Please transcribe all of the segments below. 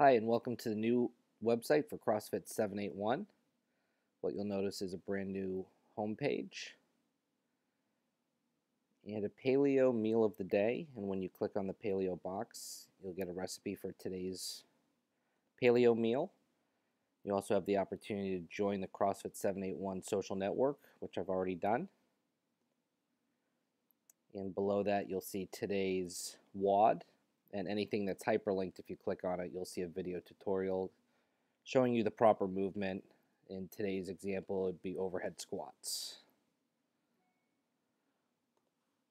Hi, and welcome to the new website for CrossFit 781. What you'll notice is a brand new homepage and a paleo meal of the day. And when you click on the paleo box, you'll get a recipe for today's paleo meal. You also have the opportunity to join the CrossFit 781 social network, which I've already done. And below that, you'll see today's WOD and anything that's hyperlinked, if you click on it, you'll see a video tutorial showing you the proper movement. In today's example, it would be overhead squats.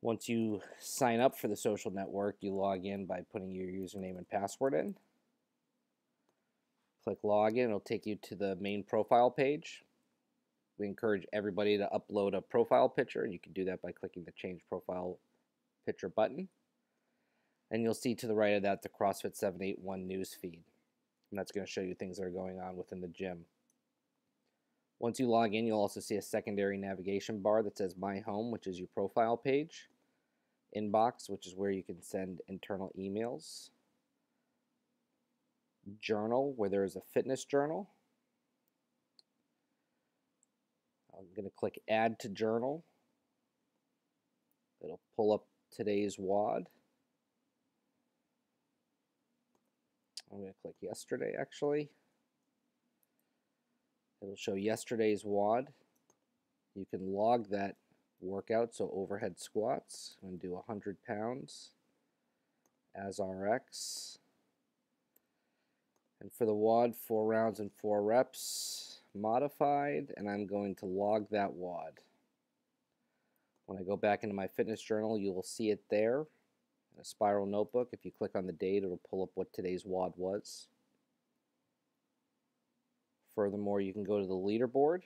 Once you sign up for the social network, you log in by putting your username and password in. Click login, it'll take you to the main profile page. We encourage everybody to upload a profile picture. And you can do that by clicking the change profile picture button. And you'll see to the right of that the CrossFit 781 news feed. And that's going to show you things that are going on within the gym. Once you log in, you'll also see a secondary navigation bar that says My Home, which is your profile page. Inbox, which is where you can send internal emails. Journal, where there is a fitness journal. I'm going to click Add to Journal. It'll pull up today's WOD. I'm going to click yesterday actually. It'll show yesterday's WOD. You can log that workout, so overhead squats. I'm going to do 100 pounds as RX. And for the WOD, four rounds and four reps modified, and I'm going to log that WOD. When I go back into my fitness journal, you will see it there a spiral notebook. If you click on the date, it'll pull up what today's WOD was. Furthermore, you can go to the leaderboard.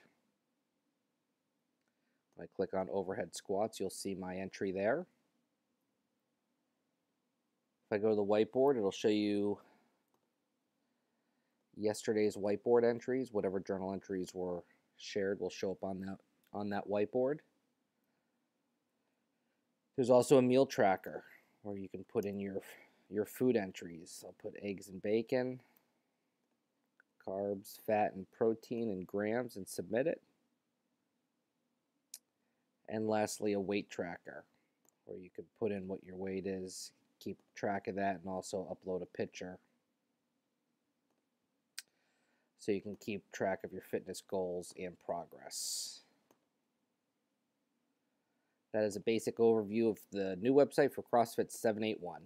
When I click on overhead squats, you'll see my entry there. If I go to the whiteboard, it'll show you yesterday's whiteboard entries. Whatever journal entries were shared will show up on that on that whiteboard. There's also a meal tracker where you can put in your your food entries. I'll put eggs and bacon, carbs, fat, and protein in grams and submit it. And lastly, a weight tracker where you can put in what your weight is, keep track of that, and also upload a picture so you can keep track of your fitness goals and progress. That is a basic overview of the new website for CrossFit 781.